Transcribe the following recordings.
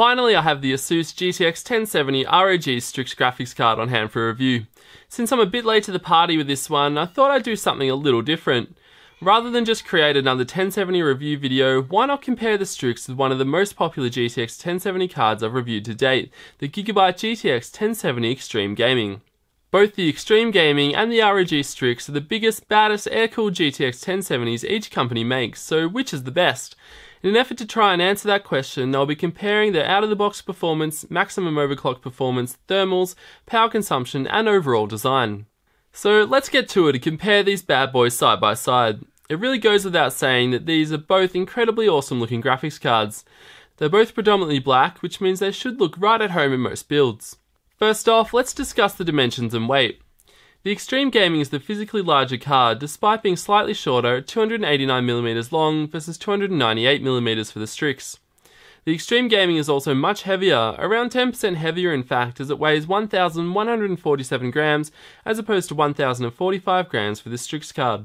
Finally, I have the Asus GTX 1070 ROG Strix graphics card on hand for a review. Since I'm a bit late to the party with this one, I thought I'd do something a little different. Rather than just create another 1070 review video, why not compare the Strix with one of the most popular GTX 1070 cards I've reviewed to date, the Gigabyte GTX 1070 Xtreme Gaming. Both the Xtreme Gaming and the ROG Strix are the biggest, baddest air-cooled GTX 1070s each company makes, so which is the best? In an effort to try and answer that question, I'll be comparing their out-of-the-box performance, maximum overclock performance, thermals, power consumption, and overall design. So let's get to it and compare these bad boys side by side. It really goes without saying that these are both incredibly awesome looking graphics cards. They're both predominantly black, which means they should look right at home in most builds. First off, let's discuss the dimensions and weight. The Xtreme Gaming is the physically larger card, despite being slightly shorter at 289mm long versus 298mm for the Strix. The Xtreme Gaming is also much heavier, around 10% heavier in fact, as it weighs 1,147 grams as opposed to 1,045 grams for the Strix card.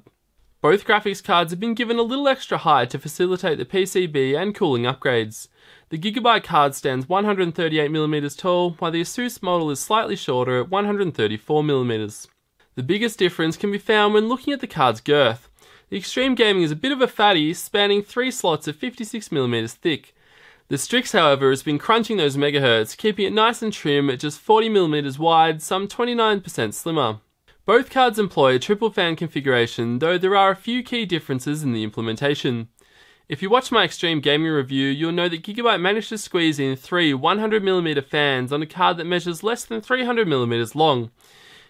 Both graphics cards have been given a little extra height to facilitate the PCB and cooling upgrades. The Gigabyte card stands 138mm tall, while the Asus model is slightly shorter at 134mm. The biggest difference can be found when looking at the card's girth. The Xtreme Gaming is a bit of a fatty, spanning three slots of 56mm thick. The Strix, however, has been crunching those megahertz, keeping it nice and trim at just 40mm wide, some 29% slimmer. Both cards employ a triple fan configuration, though there are a few key differences in the implementation. If you watch my Xtreme Gaming review, you'll know that Gigabyte managed to squeeze in three 100mm fans on a card that measures less than 300mm long.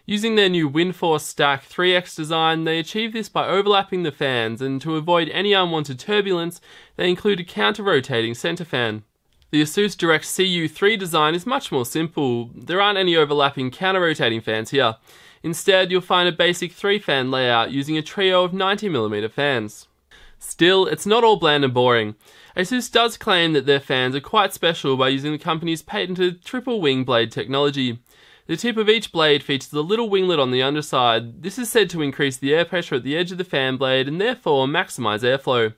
Using their new Windforce Stack 3X design, they achieve this by overlapping the fans, and to avoid any unwanted turbulence, they include a counter-rotating center fan. The Asus Direct CU3 design is much more simple. There aren't any overlapping counter-rotating fans here. Instead, you'll find a basic 3-fan layout using a trio of 90mm fans. Still, it's not all bland and boring. Asus does claim that their fans are quite special by using the company's patented triple wing blade technology. The tip of each blade features a little winglet on the underside. This is said to increase the air pressure at the edge of the fan blade and therefore maximize airflow.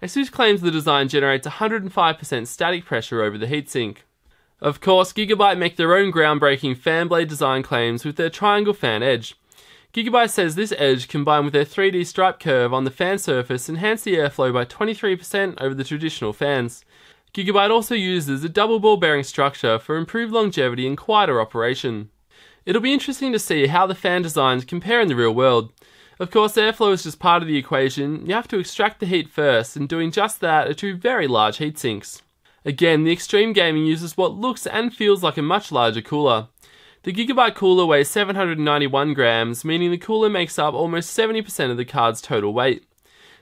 Asus claims the design generates 105% static pressure over the heatsink. Of course, Gigabyte make their own groundbreaking fan blade design claims with their triangle fan edge. Gigabyte says this edge, combined with their 3D stripe curve on the fan surface, enhance the airflow by 23% over the traditional fans. Gigabyte also uses a double ball bearing structure for improved longevity and quieter operation. It'll be interesting to see how the fan designs compare in the real world. Of course, airflow is just part of the equation. You have to extract the heat first, and doing just that are two very large heat sinks. Again, the Xtreme Gaming uses what looks and feels like a much larger cooler. The Gigabyte cooler weighs 791 grams, meaning the cooler makes up almost 70% of the card's total weight.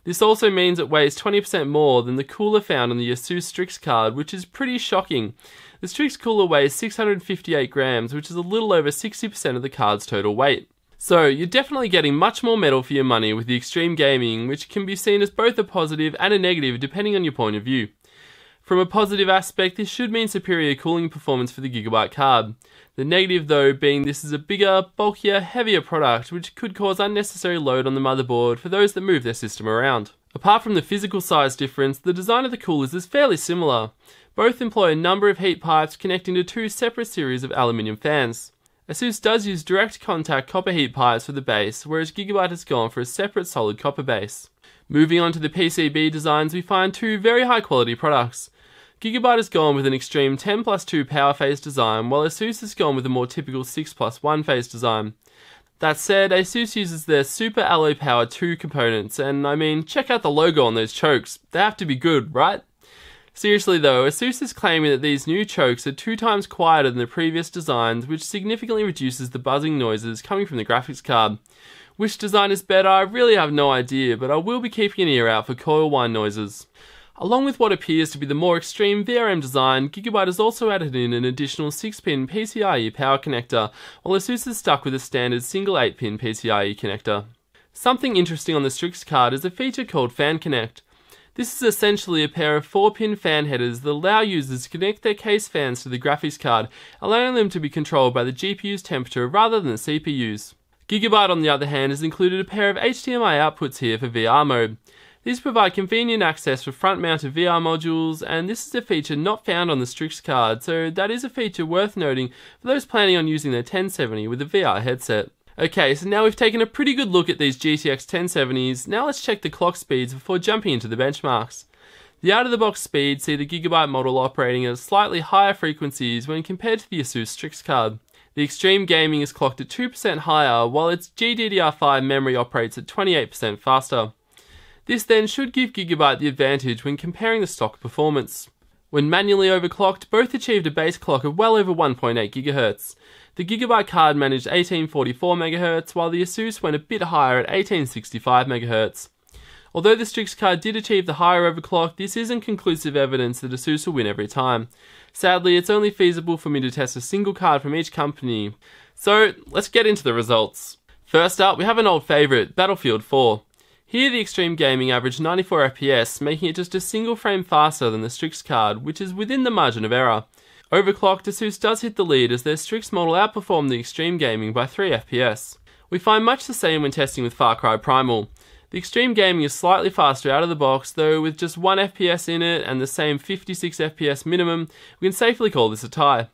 This also means it weighs 20% more than the cooler found on the Asus Strix card, which is pretty shocking. The Strix cooler weighs 658 grams, which is a little over 60% of the card's total weight. So, you're definitely getting much more metal for your money with the Xtreme Gaming, which can be seen as both a positive and a negative depending on your point of view. From a positive aspect, this should mean superior cooling performance for the Gigabyte card. The negative, though, being this is a bigger, bulkier, heavier product, which could cause unnecessary load on the motherboard for those that move their system around. Apart from the physical size difference, the design of the coolers is fairly similar. Both employ a number of heat pipes connecting to two separate series of aluminium fans. Asus does use direct contact copper heat pipes for the base, whereas Gigabyte has gone for a separate solid copper base. Moving on to the PCB designs, we find two very high quality products. Gigabyte has gone with an extreme 10 plus 2 power phase design, while Asus has gone with a more typical 6 plus 1 phase design. That said, Asus uses their Super Alloy Power 2 components, and I mean, check out the logo on those chokes. They have to be good, right? Seriously though, Asus is claiming that these new chokes are two times quieter than the previous designs, which significantly reduces the buzzing noises coming from the graphics card. Which design is better, I really have no idea, but I will be keeping an ear out for coil whine noises. Along with what appears to be the more extreme VRM design, Gigabyte has also added in an additional 6-pin PCIe power connector, while ASUS is stuck with a standard single 8-pin PCIe connector. Something interesting on the Strix card is a feature called Fan Connect. This is essentially a pair of 4-pin fan headers that allow users to connect their case fans to the graphics card, allowing them to be controlled by the GPU's temperature rather than the CPU's. Gigabyte on the other hand has included a pair of HDMI outputs here for VR mode. These provide convenient access for front mounted VR modules, and this is a feature not found on the Strix card, so that is a feature worth noting for those planning on using their 1070 with a VR headset. Okay, so now we've taken a pretty good look at these GTX 1070s, now let's check the clock speeds before jumping into the benchmarks. The out of the box speeds see the Gigabyte model operating at slightly higher frequencies when compared to the Asus Strix card. The Xtreme Gaming is clocked at 2% higher, while its GDDR5 memory operates at 28% faster. This then should give Gigabyte the advantage when comparing the stock performance. When manually overclocked, both achieved a base clock of well over 1.8 GHz. The Gigabyte card managed 1844 MHz, while the Asus went a bit higher at 1865 MHz. Although the Strix card did achieve the higher overclock, this isn't conclusive evidence that Asus will win every time. Sadly, it's only feasible for me to test a single card from each company. So, let's get into the results. First up, we have an old favourite, Battlefield 4. Here the Xtreme Gaming averaged 94 FPS, making it just a single frame faster than the Strix card, which is within the margin of error. Overclocked, Asus does hit the lead as their Strix model outperformed the Xtreme Gaming by 3 FPS. We find much the same when testing with Far Cry Primal. The Xtreme Gaming is slightly faster out of the box, though with just 1 FPS in it and the same 56 FPS minimum, we can safely call this a tie.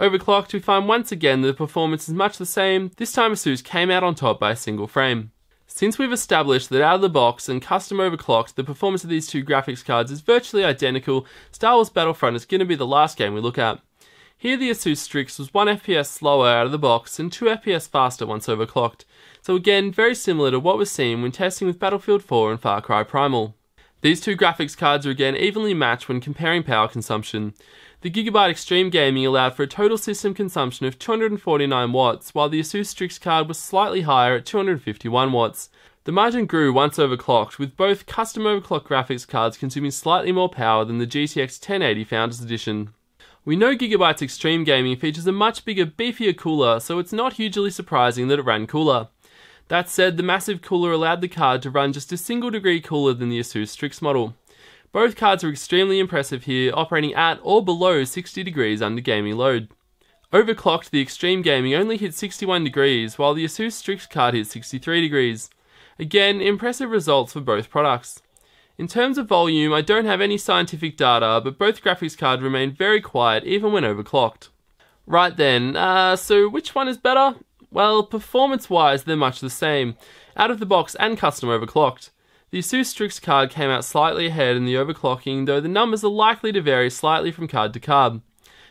Overclocked, we find once again that the performance is much the same, this time Asus came out on top by a single frame. Since we've established that out of the box and custom overclocked, the performance of these two graphics cards is virtually identical, Star Wars Battlefront is going to be the last game we look at. Here the Asus Strix was 1 FPS slower out of the box and 2 FPS faster once overclocked, so again very similar to what was seen when testing with Battlefield 4 and Far Cry Primal. These two graphics cards are again evenly matched when comparing power consumption. The Gigabyte Xtreme Gaming allowed for a total system consumption of 249 watts, while the Asus Strix card was slightly higher at 251 watts. The margin grew once overclocked, with both custom overclocked graphics cards consuming slightly more power than the GTX 1080 Founders Edition. We know Gigabyte's Xtreme Gaming features a much bigger, beefier cooler, so it's not hugely surprising that it ran cooler. That said, the massive cooler allowed the card to run just a single degree cooler than the Asus Strix model. Both cards are extremely impressive here, operating at or below 60 degrees under gaming load. Overclocked, the Xtreme Gaming only hit 61 degrees, while the Asus Strix card hit 63 degrees. Again, impressive results for both products. In terms of volume, I don't have any scientific data, but both graphics cards remain very quiet even when overclocked. Right then, uh, so which one is better? Well, performance wise, they're much the same, out of the box and custom overclocked. The Asus Strix card came out slightly ahead in the overclocking, though the numbers are likely to vary slightly from card to card.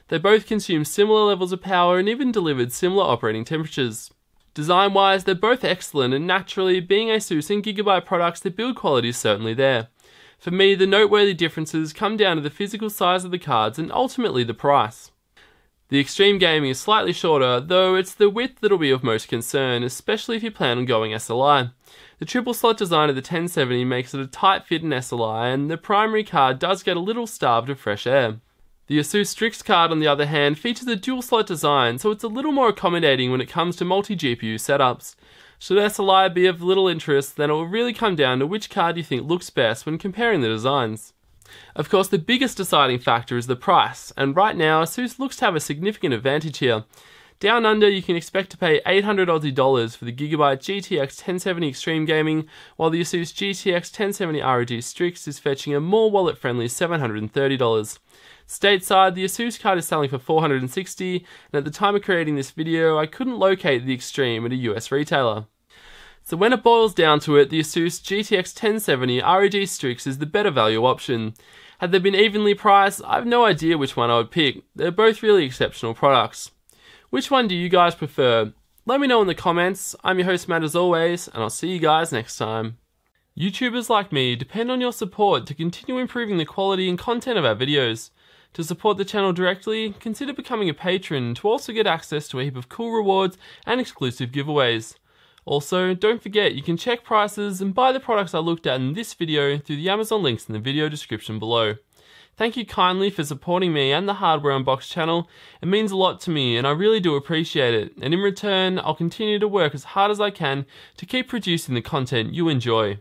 They both consume similar levels of power and even delivered similar operating temperatures. Design wise, they're both excellent, and naturally, being Asus and Gigabyte products, the build quality is certainly there. For me, the noteworthy differences come down to the physical size of the cards and ultimately the price. The Xtreme Gaming is slightly shorter, though it's the width that'll be of most concern, especially if you plan on going SLI. The triple slot design of the 1070 makes it a tight fit in SLI, and the primary card does get a little starved of fresh air. The Asus Strix card, on the other hand, features a dual slot design, so it's a little more accommodating when it comes to multi GPU setups. Should SLI be of little interest, then it will really come down to which card you think looks best when comparing the designs. Of course, the biggest deciding factor is the price, and right now, ASUS looks to have a significant advantage here. Down under, you can expect to pay 800 Aussie dollars for the Gigabyte GTX 1070 Xtreme Gaming, while the Asus GTX 1070 ROG Strix is fetching a more wallet-friendly $730. Stateside, the Asus card is selling for 460, and at the time of creating this video, I couldn't locate the Xtreme at a US retailer. So when it boils down to it, the Asus GTX 1070 ROG Strix is the better value option. Had they been evenly priced, I have no idea which one I would pick. They're both really exceptional products. Which one do you guys prefer? Let me know in the comments. I'm your host Matt as always, and I'll see you guys next time. YouTubers like me depend on your support to continue improving the quality and content of our videos. To support the channel directly, consider becoming a patron to also get access to a heap of cool rewards and exclusive giveaways. Also, don't forget you can check prices and buy the products I looked at in this video through the Amazon links in the video description below. Thank you kindly for supporting me and the Hardware Unboxed channel. It means a lot to me and I really do appreciate it. And in return, I'll continue to work as hard as I can to keep producing the content you enjoy.